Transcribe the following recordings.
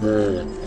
Hum.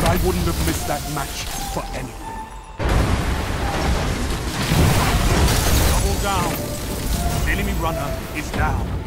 but I wouldn't have missed that match for anything. Double down. Enemy runner is down.